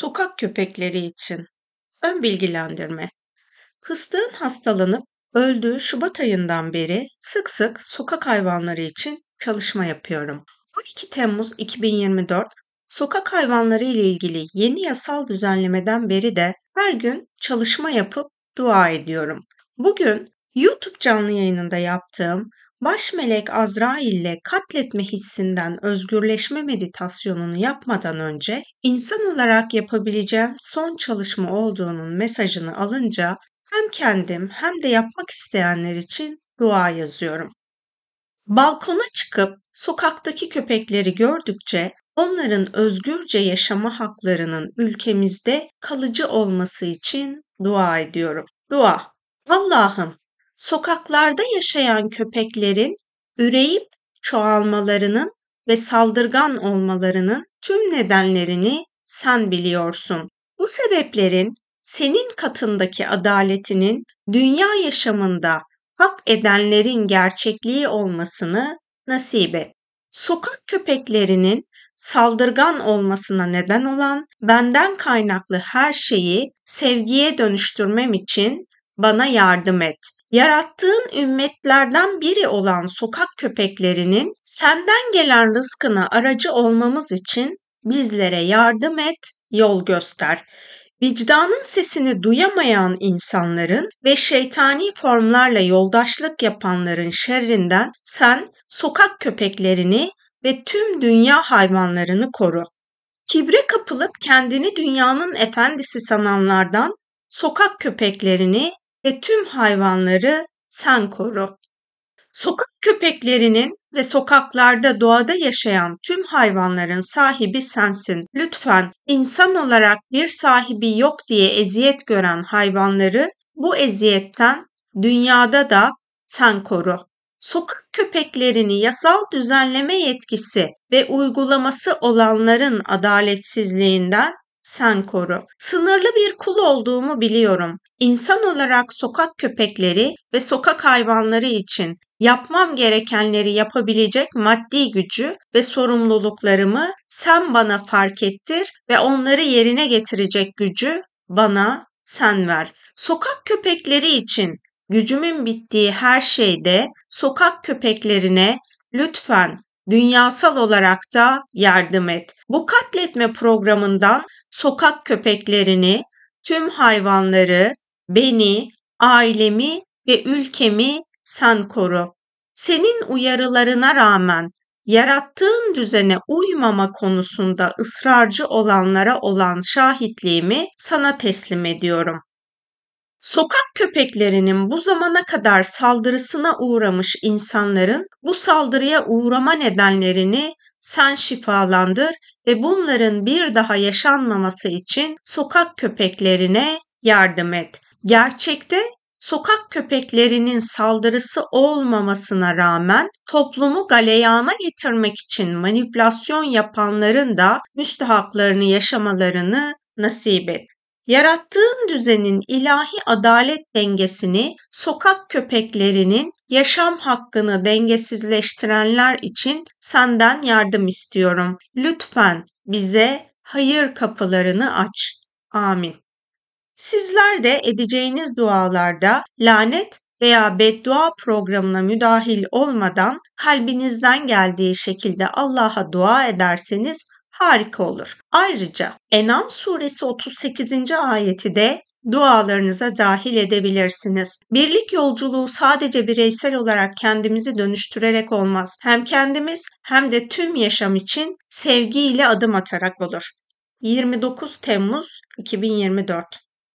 Sokak köpekleri için ön bilgilendirme. Fıstığın hastalanıp öldüğü Şubat ayından beri sık sık sokak hayvanları için çalışma yapıyorum. 12 Temmuz 2024 sokak hayvanları ile ilgili yeni yasal düzenlemeden beri de her gün çalışma yapıp dua ediyorum. Bugün YouTube canlı yayınında yaptığım baş melek Azrail ile katletme hissinden özgürleşme meditasyonunu yapmadan önce insan olarak yapabileceğim son çalışma olduğunun mesajını alınca hem kendim hem de yapmak isteyenler için dua yazıyorum. Balkona çıkıp sokaktaki köpekleri gördükçe onların özgürce yaşama haklarının ülkemizde kalıcı olması için dua ediyorum. Dua. Allah'ım sokaklarda yaşayan köpeklerin üreyip çoğalmalarının ve saldırgan olmalarının tüm nedenlerini sen biliyorsun. Bu sebeplerin senin katındaki adaletinin dünya yaşamında hak edenlerin gerçekliği olmasını nasip et. Sokak köpeklerinin saldırgan olmasına neden olan benden kaynaklı her şeyi sevgiye dönüştürmem için bana yardım et. Yarattığın ümmetlerden biri olan sokak köpeklerinin senden gelen rızkına aracı olmamız için bizlere yardım et, yol göster. Vicdanın sesini duyamayan insanların ve şeytani formlarla yoldaşlık yapanların şerrinden sen sokak köpeklerini ve tüm dünya hayvanlarını koru. Kibre kapılıp kendini dünyanın efendisi sananlardan sokak köpeklerini ve tüm hayvanları sen koru. Sokak köpeklerinin ve sokaklarda doğada yaşayan tüm hayvanların sahibi sensin. Lütfen insan olarak bir sahibi yok diye eziyet gören hayvanları bu eziyetten dünyada da sen koru. Sokak köpeklerini yasal düzenleme yetkisi ve uygulaması olanların adaletsizliğinden sen koru. Sınırlı bir kul olduğumu biliyorum. İnsan olarak sokak köpekleri ve sokak hayvanları için yapmam gerekenleri yapabilecek maddi gücü ve sorumluluklarımı sen bana fark ettir ve onları yerine getirecek gücü bana sen ver. Sokak köpekleri için gücümün bittiği her şeyde sokak köpeklerine lütfen dünyasal olarak da yardım et. Bu katletme programından sokak köpeklerini, tüm hayvanları, beni, ailemi ve ülkemi sen koru. Senin uyarılarına rağmen yarattığın düzene uymama konusunda ısrarcı olanlara olan şahitliğimi sana teslim ediyorum. Sokak köpeklerinin bu zamana kadar saldırısına uğramış insanların bu saldırıya uğrama nedenlerini sen şifalandır ve bunların bir daha yaşanmaması için sokak köpeklerine yardım et. Gerçekte sokak köpeklerinin saldırısı olmamasına rağmen toplumu galeyana getirmek için manipülasyon yapanların da müstehaklarını yaşamalarını nasip et. Yarattığın düzenin ilahi adalet dengesini sokak köpeklerinin yaşam hakkını dengesizleştirenler için senden yardım istiyorum. Lütfen bize hayır kapılarını aç. Amin. Sizler de edeceğiniz dualarda lanet veya beddua programına müdahil olmadan kalbinizden geldiği şekilde Allah'a dua ederseniz harika olur. Ayrıca Enam suresi 38. ayeti de dualarınıza dahil edebilirsiniz. Birlik yolculuğu sadece bireysel olarak kendimizi dönüştürerek olmaz. Hem kendimiz hem de tüm yaşam için sevgiyle adım atarak olur. 29 Temmuz 2024